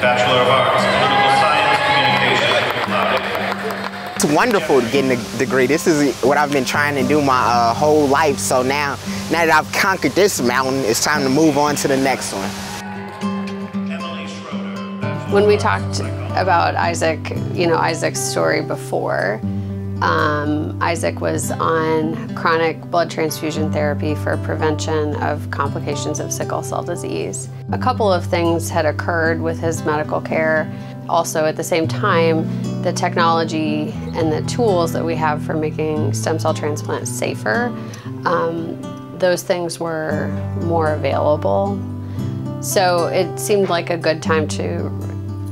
Bachelor of Arts, Political Science, Communication, It's wonderful to get a degree. This is what I've been trying to do my uh, whole life. So now, now that I've conquered this mountain, it's time to move on to the next one. Emily Schroeder, Bachelor When we talked about Isaac, you know, Isaac's story before, um, Isaac was on chronic blood transfusion therapy for prevention of complications of sickle cell disease. A couple of things had occurred with his medical care. Also, at the same time, the technology and the tools that we have for making stem cell transplants safer, um, those things were more available. So it seemed like a good time to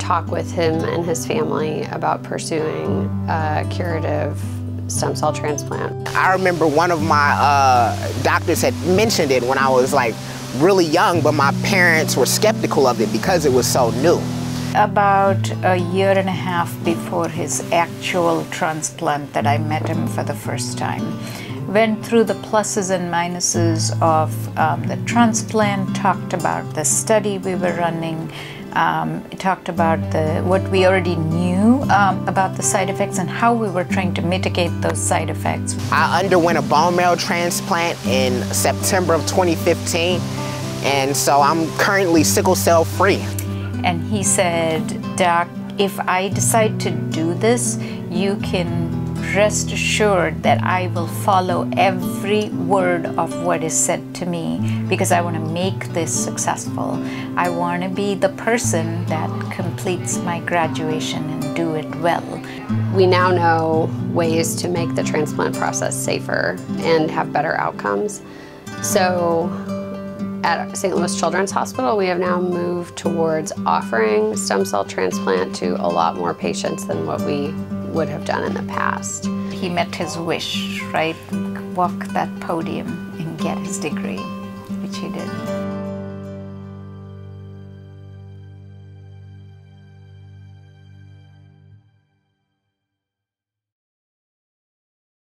talk with him and his family about pursuing a curative stem cell transplant. I remember one of my uh, doctors had mentioned it when I was like really young, but my parents were skeptical of it because it was so new. About a year and a half before his actual transplant that I met him for the first time. Went through the pluses and minuses of um, the transplant, talked about the study we were running, um, talked about the what we already knew um, about the side effects and how we were trying to mitigate those side effects. I underwent a bone marrow transplant in September of 2015, and so I'm currently sickle cell free. And he said, Doc, if I decide to do this, you can rest assured that I will follow every word of what is said to me because I want to make this successful. I want to be the person that completes my graduation and do it well. We now know ways to make the transplant process safer and have better outcomes. So at St. Louis Children's Hospital, we have now moved towards offering stem cell transplant to a lot more patients than what we would have done in the past. He met his wish, right? Walk that podium and get his degree, which he did.